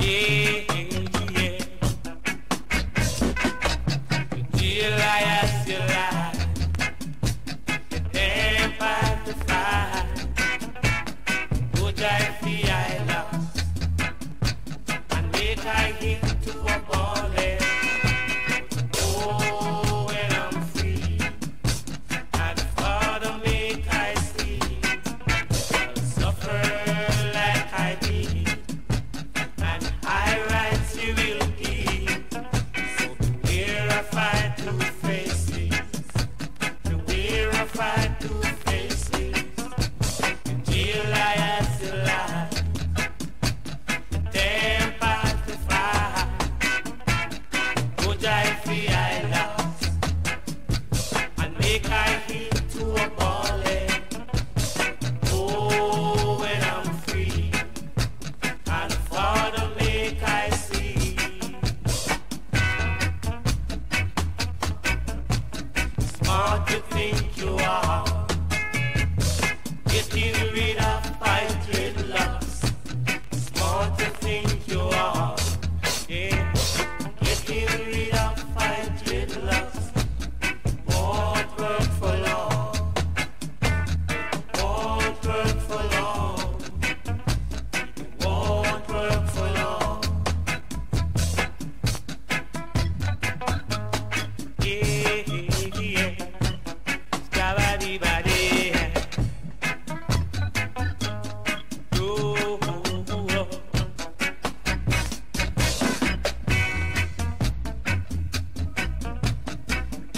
Yeah. smart you think you are. Getting real.